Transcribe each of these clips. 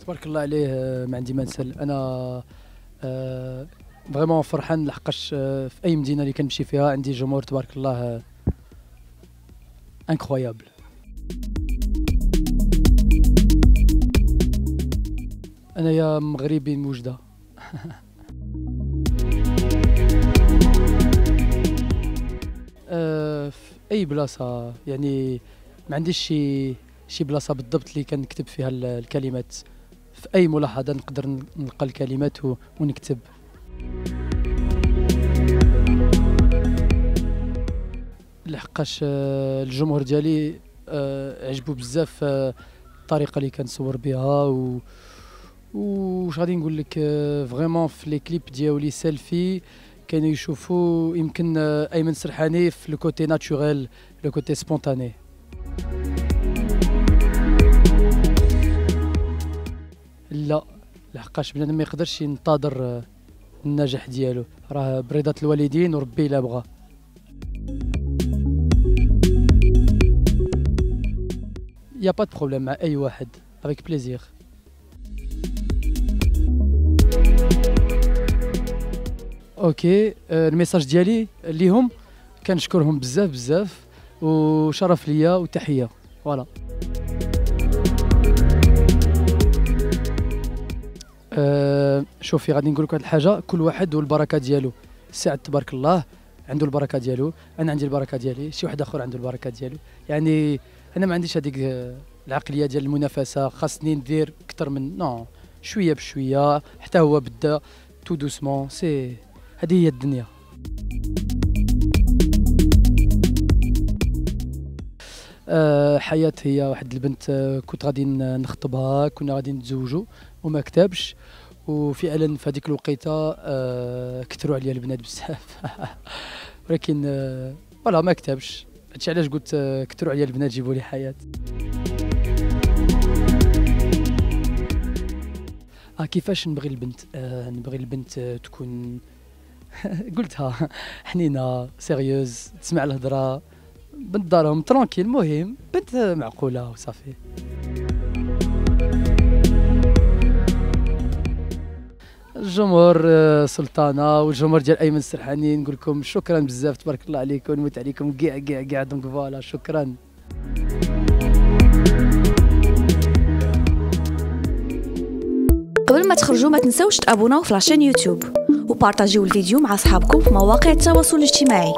تبارك الله عليه آه، ما عندي ما نسأل. أنا أه vraiment فرحان لحقاش آه، في أي مدينة اللي كنمشي فيها عندي جمهور تبارك الله آه، incroyable أنايا مغربي من وجده آه، في أي بلاصة يعني ما عنديش شي شي بلاصة بالضبط اللي كنكتب فيها ال- الكلمات. في أي لحظة نقدر نلقى الكلمات ونكتب. لحقاش آه، الجمهور ديالي آه، عجبو بزاف الطريقة اللي كنصور بها و وش غادي نقول لك vraiment في les clips ديالي c'est vrai كانوا يشوفوا يمكن ايمن سرحاني في le côté naturel le côté spontané لا لحقاش بنادم ما يقدرش ينتظر النجاح ديالو راه برضا الوالدين وربي الا بغى y a pas problème مع اي واحد avec plaisir OK ال message ديالي ليهم كنشكرهم بزاف بزاف وشرف ليا وتحيه voilà أه شوفي غادي نقول لك واحد الحاجة كل واحد والبركه ديالو سعد تبارك الله عنده البركة ديالو. أنا عندي البركة ديالي. شي واحد آخر عنده البركة ديالو. يعني أنا ما عنديش هذيك آه، العقلية ديال المنافسة. خاصني ندير أكثر من نو شوية بشوية حتى هو بدأ tout doucement c'est هذه هي الدنيا. آه، حياة هي واحد البنت آه، كنت غادي نخطبها كنا غادي نتزوجوا وما كتبش. وفعلا في هذيك الوقيتة آه، كثروا عليا البنات بزاف. ولكن voilà ما كتبش. هادشي علاش قلت كثروا عليا البنات جيبوا لي حياة. آه كيفاش نبغي البنت؟ نبغي البنت تكون قلتها حنينة sérieuse تسمع الهضره بنت دارهم tranquille المهم بنت معقولة وصافي. الجمهور آه، سلطانة والجمهور ديال أيمن السرحاني نقول لكم شكرا بزاف تبارك الله عليكم نموت عليكم كاع كاع كاع donc voilà شكرا. قبل ما تخرجوا ما تنسوش تابوناو في la chaîne YouTube وبارطاجيو الفيديو مع أصحابكم في مواقع التواصل الاجتماعي.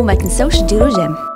وما تنسوش ديروا j'aime.